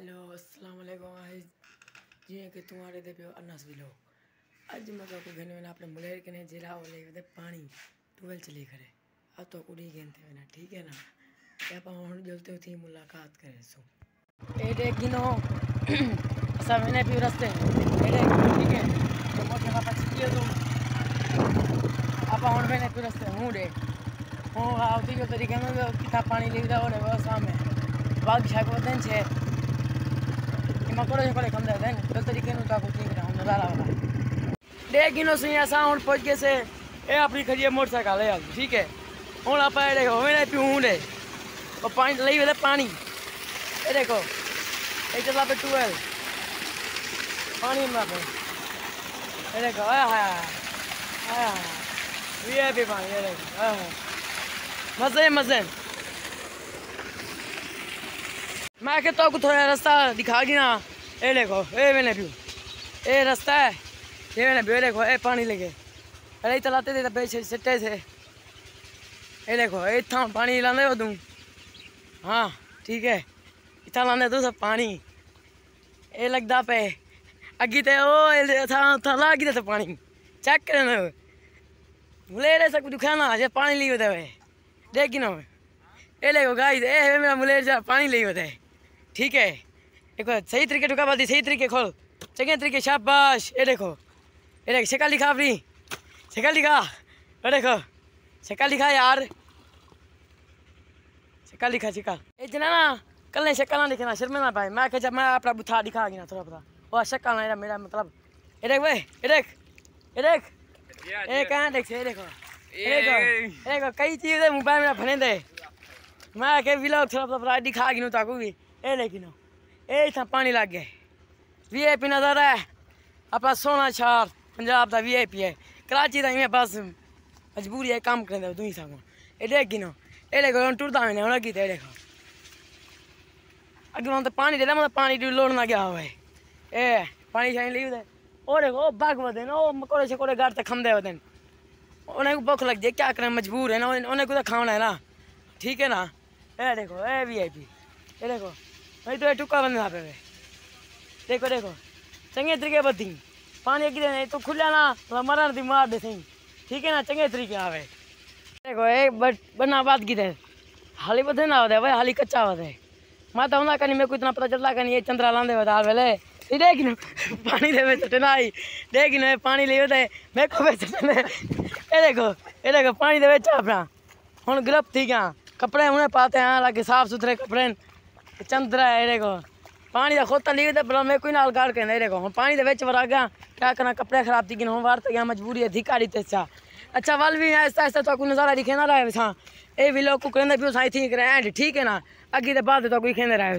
Hello अस्सलाम वालेकुम आज जियाँ कि तुम्हारे दे पियो अनस आज मैं तो को घने अपने आपने मुलेर के ने जिला ओले दे पानी ट्यूबवेल चली करे अब तो उड़ी घेन थे ना ठीक है ना? या अपन हुन जलते थी मुलाकात करे सो। ए दे गिनो। असा मैंने भी रास्ते। ए दे ठीक है? तो मोटे पापा छियो तुम अपन हुन मैंने भी रस्ते। हूँ रे। हूँ आओ जो तरीके में किता पानी लेदा ओले वो सामने बाग शाक वतन छे। મકોડો છે પડે ખમદાય બેન તો તરીકેનું ચાકુ ઠીક રહે હું નજારાવાળા બે કિલો સિંહ સાઉન્ડ પહોંચ ગયા છે એ આપણી ખરીએ મોટરસાઇકલ લઈ આવ્યું ઠીક હે હું અપાય રે હવે નહીં પીવું હું રે પાણી લઈ લે પાણી એ દેખો એ ચલા પે ટ્યુબવેલ પાણી એમના પે એ દેખો હા વીઆઈપી પાણી એ દેખો હા મજે મજે मैं कहता हूँ थोड़ा रास्ता? दिखा दी ना। ये देखो ये मैंने व्यू। ये रास्ता है ये मैंने व्यू देखो ये पानी लेके। अरे चलाते थे तबे सिट्टे थे। ये देखो इतना पानी लाने हो तुम हाँ ठीक है इतना लाने तू सब पानी। ये लगता पे। अगी ते ओ था लागी थे पानी। चेक करना ले रहे सब दुखाना, जे पानी ली होते हुए देखी ना। ये देखो, गाइस ये मेरा मुलेर जा पानी ले होता है ठीक है। देखो सही तरीके ठुका बाती सही तरीके खोल। चंगे तरीके शाबाश। ये देखो। ये देखो शिका लिखा अपनी। शिका लिखा। ये देखो। शिका लिखा यार। शिका लिखा शिका ये जना ना कल ने शिका ना लिखना शर्म ना पाए। मैं कहा मैं अपना बुथा दिखा गया थोड़ा पता वो शिका ना मेरा मतलब। ये देख भाई ये देख। ये देख। ये कहाँ देख ये देखो। देखो। देखो कई चीज़ें मोबाइल में भरे दे। मैं के व्लॉग थोड़ा थोड़ा दिखा गिनो ताकू भी। ए लेकिन ए इतना पानी लग गया वीआईपी नज़र है। अपना सोना शहर पंजाब का वीआईपी है। कराची का इवें बस मजबूरी है, काम करें तू ही सब ए देख गिनो ए देखो हम मैंने होना की देखो। अगर हम तो पानी दे मतलब पानी लोड़ ना गया है ए, पानी शानी ली ओ देखो वदन ओ मकोड़े शकोड़े गाड़ तक खमदे वदन उन्हें भूख लग जाए, क्या करें, मजबूर है ना, उन्हें को तो खाना है ना। ठीक है ना? ये देखो ए वी आई पी ये देखो नहीं तो ये टुक्का बंद यहाँ पे देखो देखो। चंगे तरीके बत्ती पानी गिरे नहीं तो खुला ना तो मरण दी मार दे सही। ठीक है ना? चंगे तरीके आवे। देखो ए बट बना बात की हाली बदे ना होता भाई, हाली कच्चा होता माता होना कहीं मेरे को इतना पता चलता कहीं ये चंद्रा लांदे होता हाल वेले। ये देख ना, पानी दे बेच आई। देख ना पानी ले होता मेरे को बेच ये देखो ये देखो, पानी दे बेच अपना। हूँ गिरफ्त थी क्या? कपड़े उन्हें पाते हैं, हालाँकि साफ़ सुथरे कपड़े चंद्रा है, देखो। पानी का खोता ली तो भला मैं कोई नाल गाड़ के देखो। हम पानी के बेच वरा गया क्या करना, कपड़े खराब थी हम वार गया मजबूरी है धिकारी ते अच्छा। अच्छा वाल भी ऐसा ऐसा तो नज़ारा दिखे ना रहा सा। ये भी लोग को कहते पियो साई थी एंड ठीक है ना? अगे तो बाद तो कोई खेने रहे